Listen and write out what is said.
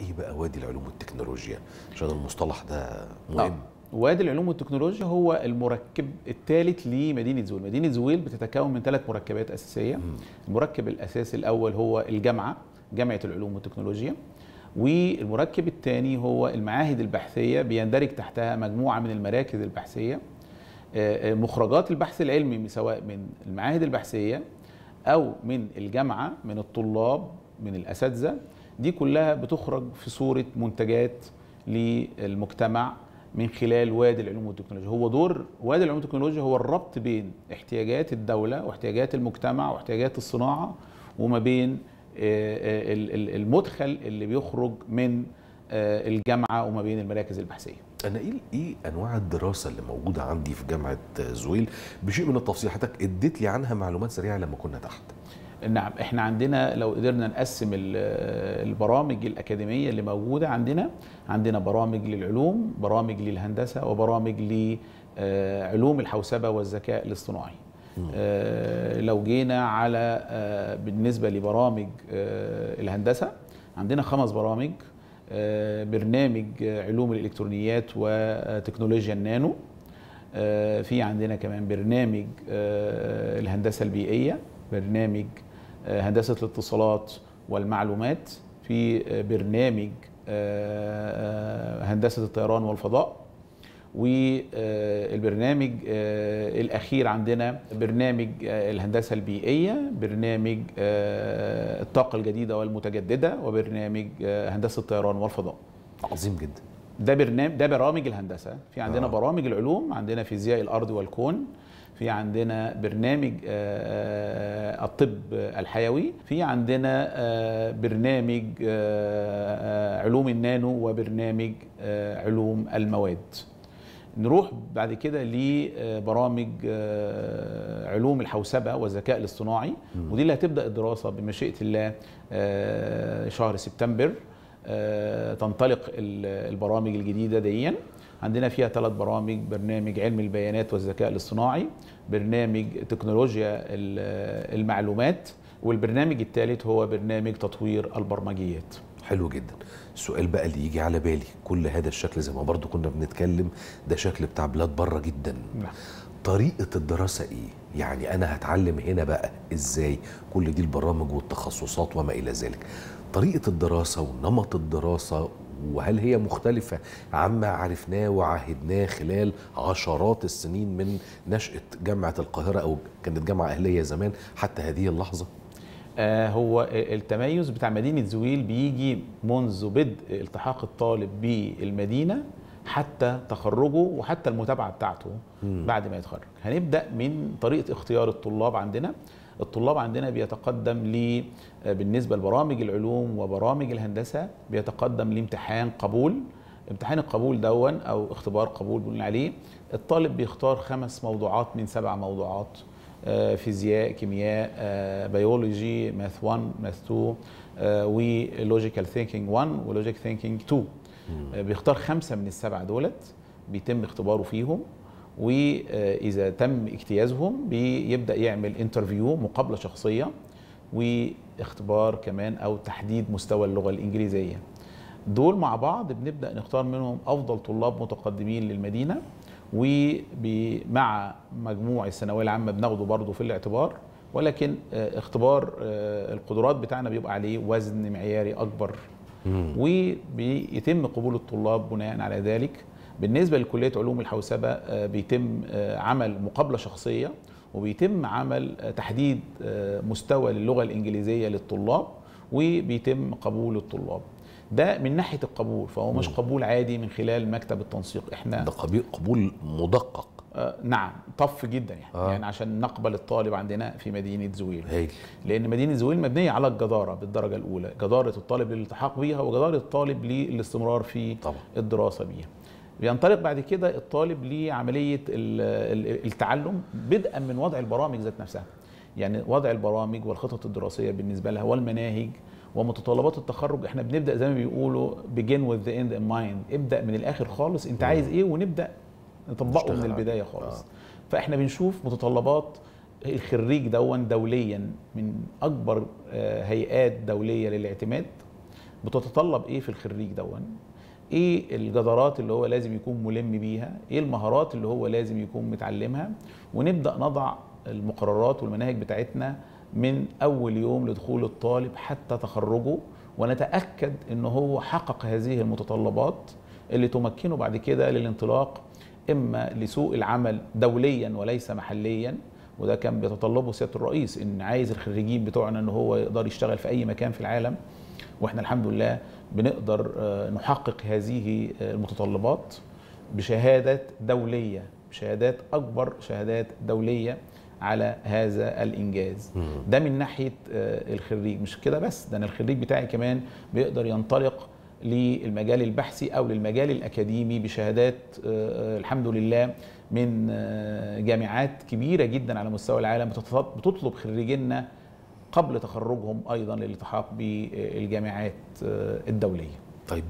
إيه بقى وادي العلوم والتكنولوجيا عشان المصطلح ده مهم آه. وادي العلوم والتكنولوجيا هو المركب الثالث لمدينة زويل، مدينة زويل بتتكون من ثلاث مركبات أساسية. المركب الأساسي الأول هو الجامعة، جامعة العلوم والتكنولوجيا. والمركب الثاني هو المعاهد البحثية بيندرج تحتها مجموعة من المراكز البحثية. آه، آه، مخرجات البحث العلمي سواء من المعاهد البحثية أو من الجامعة من الطلاب من الأساتذة دي كلها بتخرج في صورة منتجات للمجتمع من خلال وادي العلوم والتكنولوجيا. هو دور وادي العلوم والتكنولوجيا هو الربط بين احتياجات الدولة واحتياجات المجتمع واحتياجات الصناعة وما بين آه، آه، ال- ال- المدخل اللي بيخرج من آه، الجامعة وما بين المراكز البحثية. أنا إيه إيه أنواع الدراسة اللي موجودة عندي في جامعة زويل؟ بشيء من التفصيل حضرتك اديت لي عنها معلومات سريعة لما كنا تحت. نعم إحنا عندنا لو قدرنا نقسم ال- البرامج الأكاديمية اللي موجودة عندنا عندنا برامج للعلوم برامج للهندسة وبرامج لعلوم الحوسبة والذكاء الاصطناعي. آه، لو جينا على آه، بالنسبة لبرامج آه، الهندسة عندنا خمس برامج آه، برنامج آه، علوم الإلكترونيات وتكنولوجيا النانو. آه، في عندنا كمان برنامج آه، الهندسة البيئية برنامج آه، هندسة الاتصالات والمعلومات في آه، برنامج آه، آه، هندسة الطيران والفضاء والبرنامج الأخير عندنا برنامج آه، الهندسة البيئية برنامج آه، الطاقة الجديدة والمتجددة وبرنامج آه، هندسة الطيران والفضاء عظيم جدا ده برنامج ده برامج الهندسة في عندنا آه. آه. برامج العلوم عندنا فيزياء الأرض والكون في عندنا برنامج آه، آه، الطب الحيوي في عندنا آه، برنامج علوم النانو وبرنامج علوم المواد. نروح بعد كده لبرامج علوم الحوسبة والذكاء الاصطناعي. ودي اللي هتبدأ الدراسة بمشيئة الله شهر سبتمبر تنطلق ال- البرامج الجديدة ديا. عندنا فيها ثلاث برامج برنامج علم البيانات والذكاء الاصطناعي برنامج تكنولوجيا ال- المعلومات والبرنامج الثالث هو برنامج تطوير البرمجيات حلو جدا السؤال بقى اللي يجي على بالي كل هذا الشكل زي ما برضو كنا بنتكلم ده شكل بتاع بلاد بره جدا نعم. طريقة الدراسة إيه؟ يعني أنا هتعلم هنا بقى إزاي كل دي البرامج والتخصصات وما إلى ذلك طريقة الدراسة ونمط الدراسة وهل هي مختلفة عما عرفناه وعهدناه خلال عشرات السنين من نشأة جامعة القاهرة أو كانت جامعة أهلية زمان حتى هذه اللحظة؟ آه، هو التميز بتاع مدينة زويل بيجي منذ بدء التحاق الطالب بالمدينة حتى تخرجه وحتى المتابعة بتاعته مم. بعد ما يتخرج هنبدأ من طريقة اختيار الطلاب عندنا الطلاب عندنا بيتقدم ل آه، بالنسبة لبرامج العلوم وبرامج الهندسة بيتقدم لامتحان قبول. امتحان القبول دون أو اختبار قبول بنقول عليه. الطالب بيختار خمس موضوعات من سبع موضوعات آه، فيزياء كيمياء آه، biology math 1 math 2 آه، و logical thinking 1 و logic thinking 2 آه، بيختار خمسة من السبع دولت بيتم اختباره فيهم. وإذا تم اجتيازهم بيبدأ يعمل انترفيو مقابلة شخصية واختبار كمان أو تحديد مستوى اللغة الإنجليزية. دول مع بعض بنبدأ نختار منهم أفضل طلاب متقدمين للمدينة ومع مجموع الثانوية العامة بناخده برضه في الاعتبار ولكن آه، اختبار آه، القدرات بتاعنا بيبقى عليه وزن معياري أكبر. وبيتم قبول الطلاب بناء على ذلك. بالنسبة لكلية علوم الحوسبة آه، بيتم آه، عمل مقابلة شخصية وبيتم عمل آه، تحديد مستوى للغة الإنجليزية للطلاب وبيتم قبول الطلاب. ده من ناحية القبول فهو مش. قبول عادي من خلال مكتب التنسيق. إحنا ده قبول مدقق. آه نعم طف جدا يعني. آه. يعني عشان نقبل الطالب عندنا في مدينة زويل. هايل. لأن مدينة زويل مبنية على الجدارة بالدرجة الأولى. جدارة الطالب للالتحاق بيها وجدارة الطالب للاستمرار في طبعا. الدراسة بيها. بينطلق بعد كده الطالب لعملية ال- ال- التعلم بدءا من وضع البرامج ذات نفسها. يعني وضع البرامج والخطط الدراسية بالنسبة لها والمناهج ومتطلبات التخرج. إحنا بنبدأ زي ما بيقولوا begin with the end in mind. ابدأ من الآخر خالص. أنت عايز إيه ونبدأ نطبقه من. البداية خالص. آه. فإحنا بنشوف متطلبات الخريج دون دوليا من أكبر آه، هيئات دولية للاعتماد بتتطلب إيه في الخريج دون؟ إيه الجدارات اللي هو لازم يكون ملم بيها؟ إيه المهارات اللي هو لازم يكون متعلمها؟ ونبدأ نضع المقررات والمناهج بتاعتنا من أول يوم لدخول الطالب حتى تخرجه ونتأكد إن هو حقق هذه المتطلبات اللي تمكنه بعد كده للانطلاق إما لسوق العمل دوليا وليس محليا وده كان بيتطلبه سيادة الرئيس إن عايز الخريجين بتوعنا إن هو يقدر يشتغل في أي مكان في العالم. وإحنا الحمد لله بنقدر نحقق هذه المتطلبات بشهادات دولية بشهادات أكبر شهادات دولية على هذا الإنجاز. ده من ناحية الخريج. مش كده بس؟ ده أنا الخريج بتاعي كمان بيقدر ينطلق للمجال البحثي أو للمجال الأكاديمي بشهادات الحمد لله من جامعات كبيرة جدا على مستوى العالم بتطلب خريجينا قبل تخرجهم أيضا للالتحاق بالجامعات الدولية. طيب.